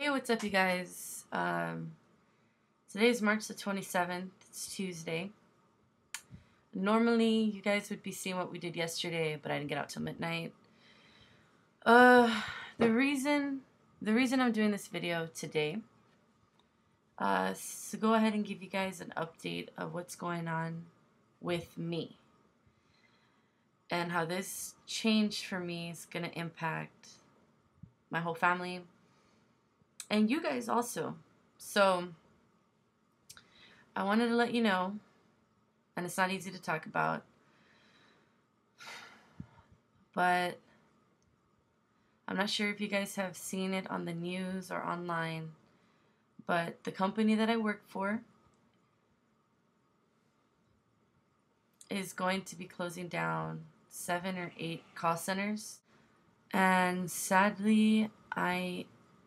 Hey, what's up, you guys? Um, today is March the 27th. It's Tuesday. Normally, you guys would be seeing what we did yesterday, but I didn't get out till midnight. Uh, the reason, the reason I'm doing this video today, uh, is to go ahead and give you guys an update of what's going on with me and how this change for me is going to impact my whole family and you guys also. So I wanted to let you know, and it's not easy to talk about, but I'm not sure if you guys have seen it on the news or online, but the company that I work for is going to be closing down seven or eight call centers. And sadly, I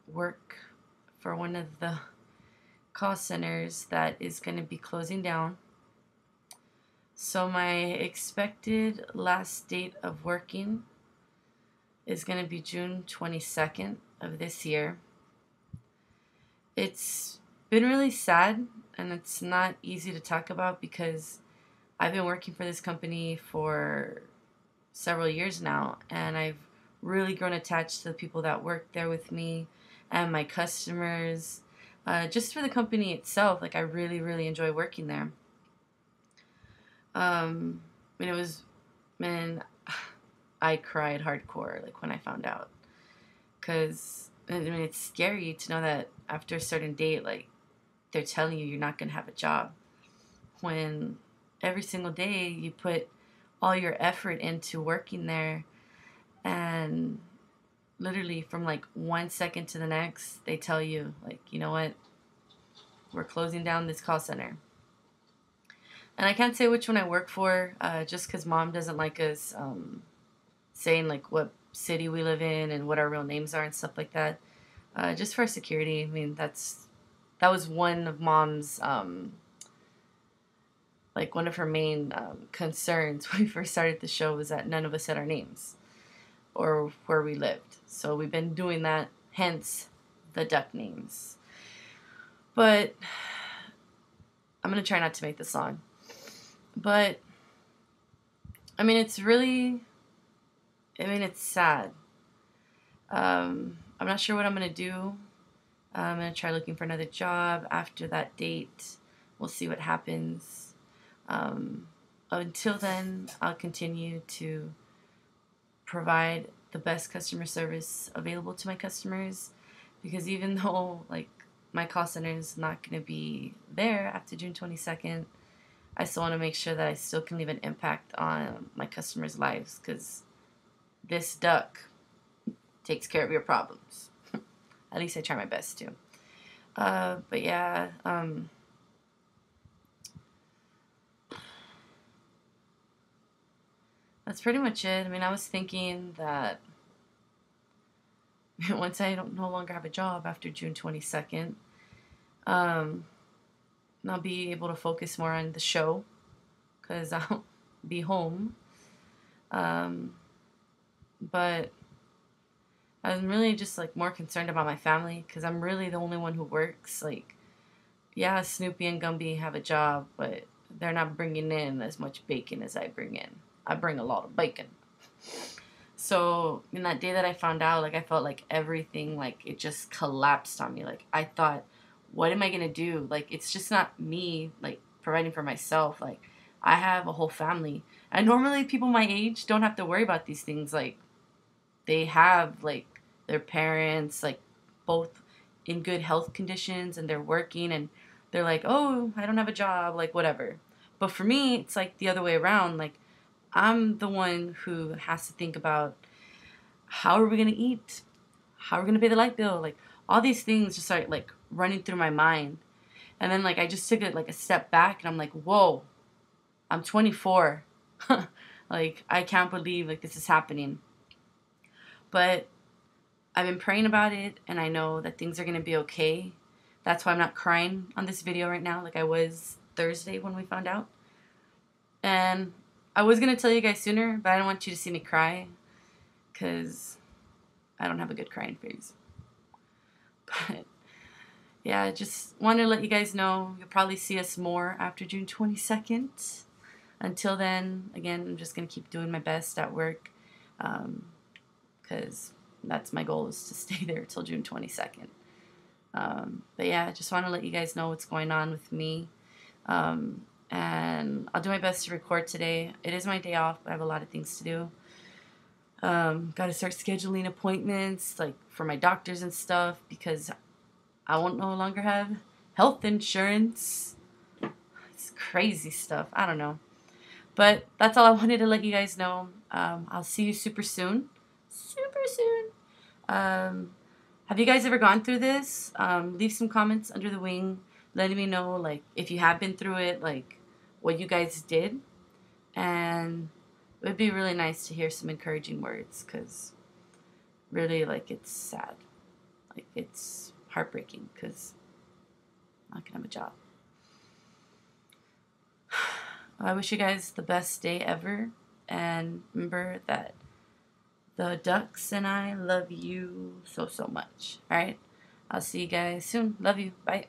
work for one of the call centers that is going to be closing down. So my expected last date of working is going to be June 22nd of this year. It's been really sad and it's not easy to talk about because I've been working for this company for several years now and I've really grown attached to the people that work there with me and my customers. Uh, just for the company itself, like I really, really enjoy working there. Um, I mean, it was, man, I cried hardcore like when I found out, cause I mean it's scary to know that after a certain date, like they're telling you you're not gonna have a job, when every single day you put all your effort into working there, and literally from like one second to the next, they tell you, like, you know what? We're closing down this call center. And I can't say which one I work for, uh, just because mom doesn't like us um, saying like what city we live in and what our real names are and stuff like that. Uh, just for security. I mean, that's that was one of mom's um, like one of her main um, concerns when we first started the show was that none of us said our names or where we lived. So we've been doing that, hence the duck names. But I'm going to try not to make this long. But I mean, it's really, I mean, it's sad. Um, I'm not sure what I'm going to do. I'm going to try looking for another job after that date. We'll see what happens. Um, until then, I'll continue to provide the best customer service available to my customers because even though like my call center is not going to be there after June 22nd, I still want to make sure that I still can leave an impact on my customers' lives because this duck takes care of your problems. At least I try my best to. Uh, but yeah, um, that's pretty much it. I mean, I was thinking that once I don't no longer have a job after June 22nd, um, I'll be able to focus more on the show because I'll be home. Um, but I'm really just like more concerned about my family because I'm really the only one who works. Like, yeah, Snoopy and Gumby have a job, but they're not bringing in as much bacon as I bring in. I bring a lot of bacon. So in that day that I found out, like I felt like everything, like it just collapsed on me. Like I thought, what am I gonna do? Like it's just not me, like providing for myself. Like I have a whole family, and normally people my age don't have to worry about these things. Like they have like their parents, like both in good health conditions, and they're working, and they're like, oh, I don't have a job, like whatever. But for me, it's like the other way around. Like I'm the one who has to think about how are we gonna eat? How are we gonna pay the light bill? Like all these things just start like running through my mind. And then like I just took it like a step back and I'm like, whoa, I'm 24. like I can't believe like this is happening. But I've been praying about it and I know that things are gonna be okay. That's why I'm not crying on this video right now like I was Thursday when we found out. And I was gonna tell you guys sooner, but I don't want you to see me cry, cause I don't have a good crying face. But yeah, just wanted to let you guys know you'll probably see us more after June 22nd. Until then, again, I'm just going to keep doing my best at work because um, that's my goal is to stay there till June 22nd. Um, but yeah, I just want to let you guys know what's going on with me. Um, and I'll do my best to record today. It is my day off, but I have a lot of things to do. Um, Got to start scheduling appointments, like for my doctors and stuff, because I won't no longer have health insurance. It's crazy stuff. I don't know. But that's all I wanted to let you guys know. Um, I'll see you super soon. Super soon. Um, have you guys ever gone through this? Um, leave some comments under the wing, letting me know like if you have been through it, like what you guys did, and it would be really nice to hear some encouraging words because really like it's sad, like it's heartbreaking because I'm not gonna have a job. I wish you guys the best day ever. And remember that the ducks and I love you so, so much. All right. I'll see you guys soon. Love you. Bye.